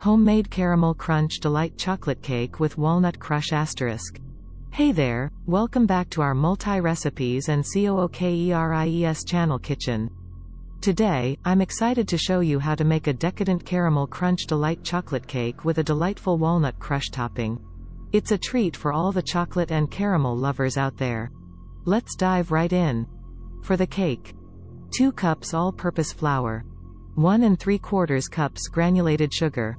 Homemade Caramel Crunch Delight Chocolate Cake with Walnut Crush Asterisk. Hey there, welcome back to our multi-recipes and COOKERIES channel kitchen. Today, I'm excited to show you how to make a decadent caramel crunch delight chocolate cake with a delightful walnut crush topping. It's a treat for all the chocolate and caramel lovers out there. Let's dive right in. For the cake. 2 cups all-purpose flour. 1 and 3 quarters cups granulated sugar.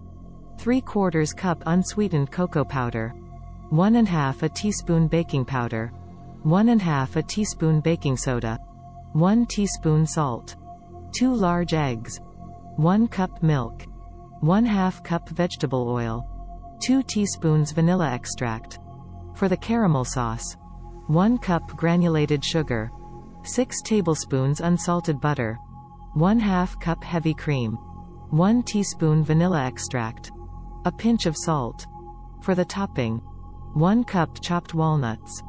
3 quarters cup unsweetened cocoa powder. 1 and half a teaspoon baking powder. 1 and half a teaspoon baking soda. 1 teaspoon salt. 2 large eggs. 1 cup milk. 1 half cup vegetable oil. 2 teaspoons vanilla extract. For the caramel sauce. 1 cup granulated sugar. 6 tablespoons unsalted butter. 1 half cup heavy cream. 1 teaspoon vanilla extract. A pinch of salt. For the topping. 1 cup chopped walnuts.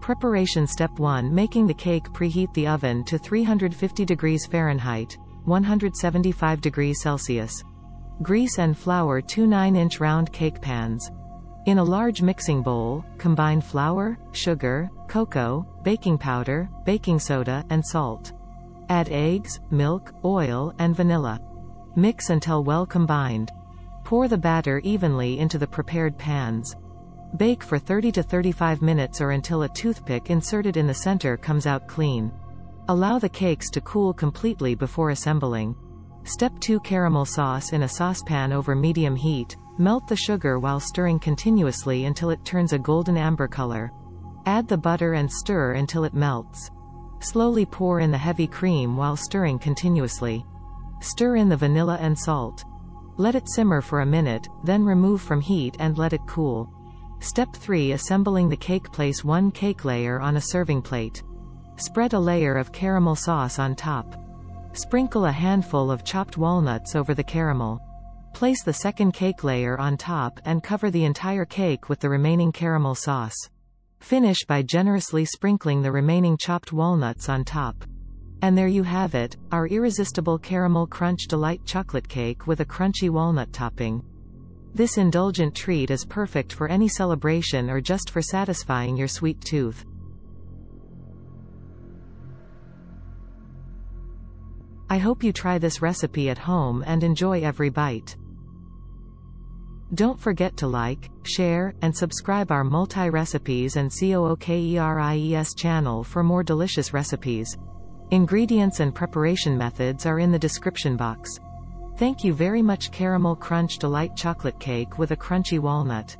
Preparation Step 1 Making the cake Preheat the oven to 350 degrees Fahrenheit, 175 degrees Celsius. Grease and flour two 9-inch round cake pans. In a large mixing bowl, combine flour, sugar, cocoa, baking powder, baking soda, and salt. Add eggs, milk, oil, and vanilla. Mix until well combined. Pour the batter evenly into the prepared pans. Bake for 30 to 35 minutes or until a toothpick inserted in the center comes out clean. Allow the cakes to cool completely before assembling. Step 2 Caramel sauce in a saucepan over medium heat. Melt the sugar while stirring continuously until it turns a golden amber color. Add the butter and stir until it melts. Slowly pour in the heavy cream while stirring continuously. Stir in the vanilla and salt. Let it simmer for a minute, then remove from heat and let it cool. Step 3 Assembling the cake Place one cake layer on a serving plate. Spread a layer of caramel sauce on top. Sprinkle a handful of chopped walnuts over the caramel. Place the second cake layer on top and cover the entire cake with the remaining caramel sauce. Finish by generously sprinkling the remaining chopped walnuts on top. And there you have it, our irresistible caramel crunch delight chocolate cake with a crunchy walnut topping. This indulgent treat is perfect for any celebration or just for satisfying your sweet tooth. I hope you try this recipe at home and enjoy every bite. Don't forget to like, share, and subscribe our multi-recipes and COOKERIES channel for more delicious recipes. Ingredients and preparation methods are in the description box. Thank you very much Caramel Crunch Delight Chocolate Cake with a crunchy walnut.